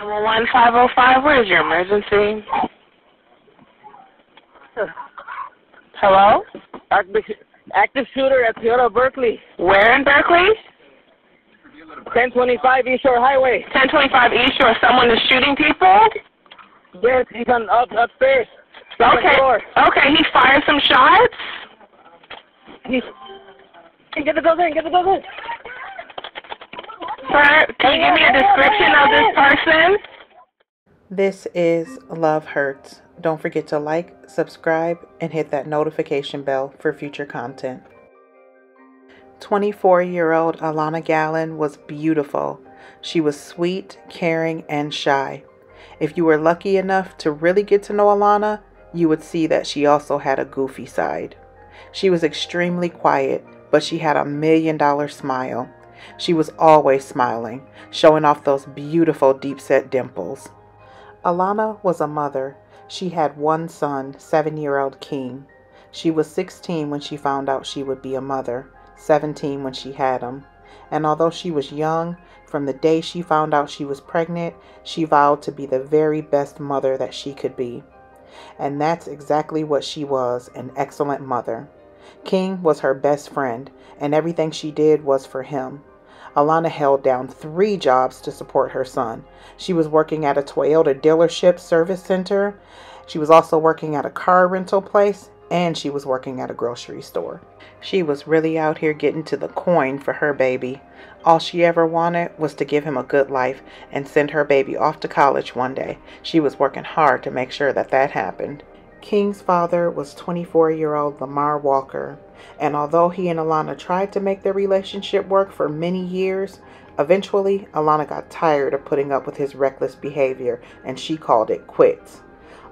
911 505, where is your emergency? Hello? Active, active shooter at Toyota Berkeley. Where in Berkeley? 1025 East Shore Highway. 1025 East Shore. Someone is shooting people? Yes, he's on up upstairs. Okay. Okay, he fired some shots? He's. Get the building. Get the in. Sir, can you give me a description of this person? This is Love Hurts. Don't forget to like, subscribe, and hit that notification bell for future content. 24 year old Alonna Gallon was beautiful. She was sweet, caring, and shy. If you were lucky enough to really get to know Alonna, you would see that she also had a goofy side. She was extremely quiet, but she had a million dollar smile. She was always smiling, showing off those beautiful deep set dimples. Alonna was a mother. She had one son, seven year old King. She was 16 when she found out she would be a mother, 17 when she had him. And although she was young, from the day she found out she was pregnant, she vowed to be the very best mother that she could be. And that's exactly what she was an excellent mother. King was her best friend, and everything she did was for him. Alonna held down three jobs to support her son. She was working at a Toyota dealership service center, she was also working at a car rental place, and she was working at a grocery store. She was really out here getting to the coin for her baby. All she ever wanted was to give him a good life and send her baby off to college one day. She was working hard to make sure that that happened. King's father was 24 year old Lamar Walker, and although he and Alonna tried to make their relationship work for many years, eventually Alonna got tired of putting up with his reckless behavior and she called it quits.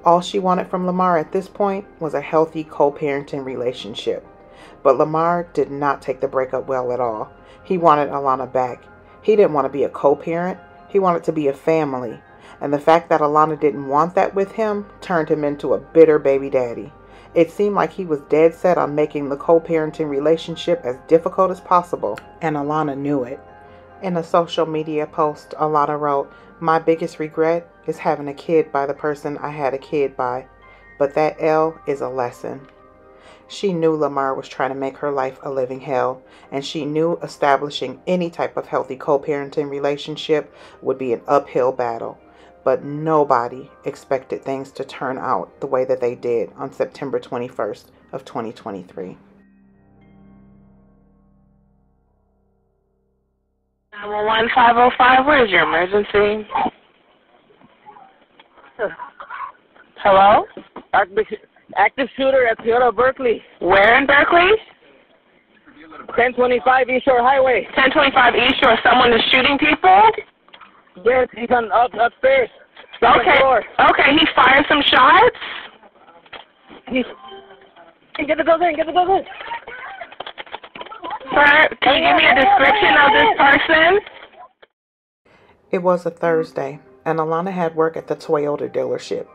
All she wanted from Lamar at this point was a healthy co parenting relationship. But Lamar did not take the breakup well at all. He wanted Alonna back. He didn't want to be a co parent, he wanted to be a family. And the fact that Alonna didn't want that with him turned him into a bitter baby daddy. It seemed like he was dead set on making the co parenting relationship as difficult as possible, and Alonna knew it. In a social media post, Alonna wrote, My biggest regret is having a kid by the person I had a kid by, but that L is a lesson. She knew Lamar was trying to make her life a living hell, and she knew establishing any type of healthy co-parenting relationship would be an uphill battle. But nobody expected things to turn out the way that they did on September 21st of 2023. 911 505, where is your emergency? Hello? Active, active shooter at Toyota Berkeley. Where in Berkeley? 1025 East Shore Highway. 1025 East Shore. Someone is shooting people? Yes, he's on up upstairs. Second Okay. Okay, he fired some shots? He's. Hey, get the doors in. Get the doors in. Sir, can you give me a description of this person? It was a Thursday, and Alonna had work at the Toyota dealership.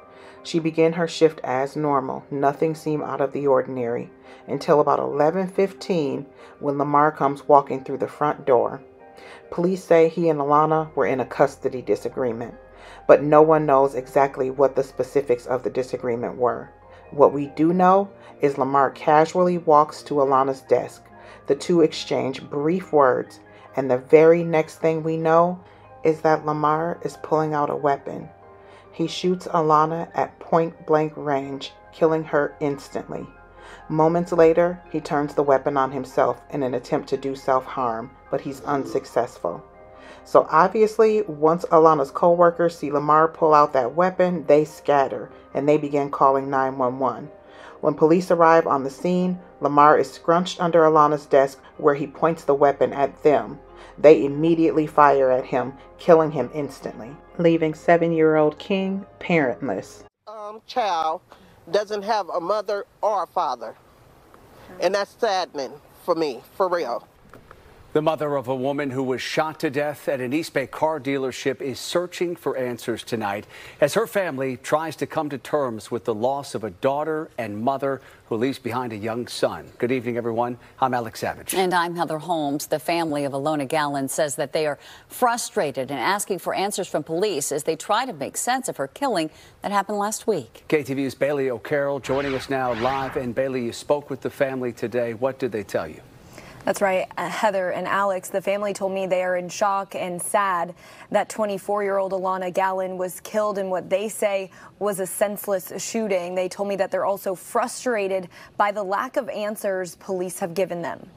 She began her shift as normal. Nothing seemed out of the ordinary until about 11:15 when Lamar comes walking through the front door. Police say he and Alonna were in a custody disagreement, but no one knows exactly what the specifics of the disagreement were. What we do know is Lamar casually walks to Alonna's desk. The two exchange brief words, and the very next thing we know is that Lamar is pulling out a weapon. He shoots Alonna at point blank range, killing her instantly. Moments later, he turns the weapon on himself in an attempt to do self harm, but he's unsuccessful. So obviously, once Alonna's co-workers see Lamar pull out that weapon, they scatter and they begin calling 911. When police arrive on the scene, Lamar is scrunched under Alonna's desk where he points the weapon at them. They immediately fire at him, killing him instantly, leaving seven year old King parentless. um, child doesn't have a mother or a father. And that's saddening for me, for real. The mother of a woman who was shot to death at an East Bay car dealership is searching for answers tonight as her family tries to come to terms with the loss of a daughter and mother who leaves behind a young son. Good evening, everyone. I'm Alex Savage. And I'm Heather Holmes. The family of Alonna Gallon says that they are frustrated and asking for answers from police as they try to make sense of her killing that happened last week. KTVU's Bailey O'Carroll joining us now live. And Bailey, you spoke with the family today. What did they tell you? That's right, uh, Heather and Alex. The family told me they are in shock and sad that 24 year old Alonna Gallon was killed in what they say was a senseless shooting. They told me that they're also frustrated by the lack of answers police have given them.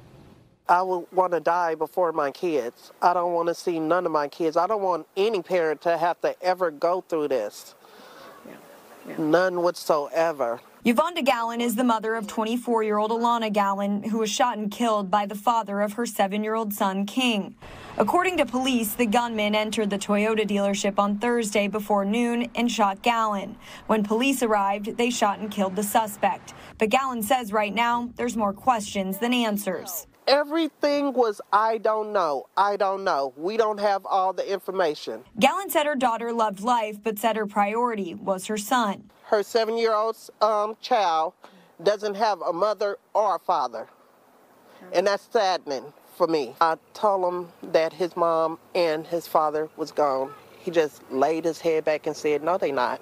I would want to die before my kids. I don't want to see none of my kids. I don't want any parent to have to ever go through this. Yeah. Yeah. None whatsoever. Yvonne Gallon is the mother of 24 year old Alonna Gallon, who was shot and killed by the father of her seven year old son, King. According to police, the gunman entered the Toyota dealership on Thursday before noon and shot Gallon. When police arrived, they shot and killed the suspect. But Gallon says right now there's more questions than answers. Everything was, I don't know, I don't know. We don't have all the information. Gallon said her daughter loved life, but said her priority was her son her seven year old um, child doesn't have a mother or a father. And that's saddening for me. I told him that his mom and his father was gone. He just laid his head back and said, No, they're not.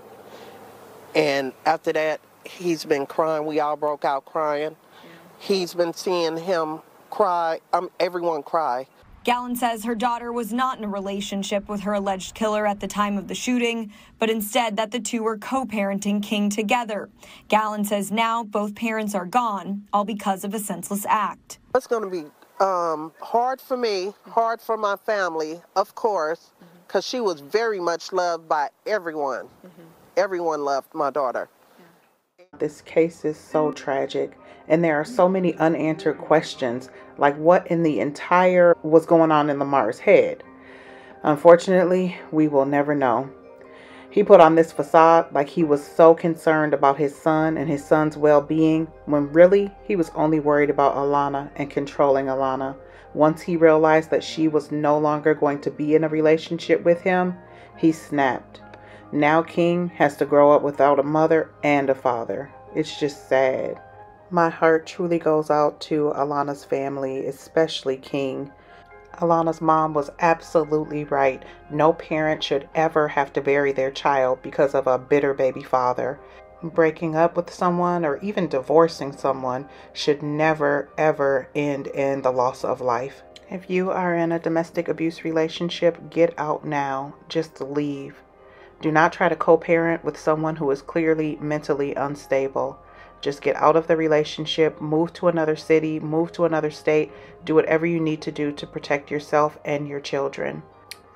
And after that, he's been crying. We all broke out crying. Yeah. He's been seeing him cry, um, everyone cry. Gallon says her daughter was not in a relationship with her alleged killer at the time of the shooting, but instead that the two were co parenting King together. Gallon says now both parents are gone, all because of a senseless act. It's going to be um, hard for me, hard for my family, of course, because she was very much loved by everyone. Mm-hmm. Everyone loved my daughter. This case is so tragic, and there are so many unanswered questions like what in the entire was going on in Lamar's head. Unfortunately, we will never know. He put on this facade like he was so concerned about his son and his son's well being, when really he was only worried about Alonna and controlling Alonna. Once he realized that she was no longer going to be in a relationship with him, he snapped. Now King has to grow up without a mother and a father. It's just sad. My heart truly goes out to Alonna's family, especially King. Alonna's mom was absolutely right. No parent should ever have to bury their child because of a bitter baby father. Breaking up with someone or even divorcing someone should never ever end in the loss of life. If you are in a domestic abuse relationship, get out now. Just leave. Do not try to co parent with someone who is clearly mentally unstable. Just get out of the relationship, move to another city, move to another state, do whatever you need to do to protect yourself and your children.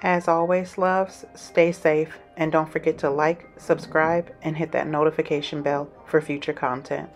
As always, loves, stay safe and don't forget to like, subscribe, and hit that notification bell for future content.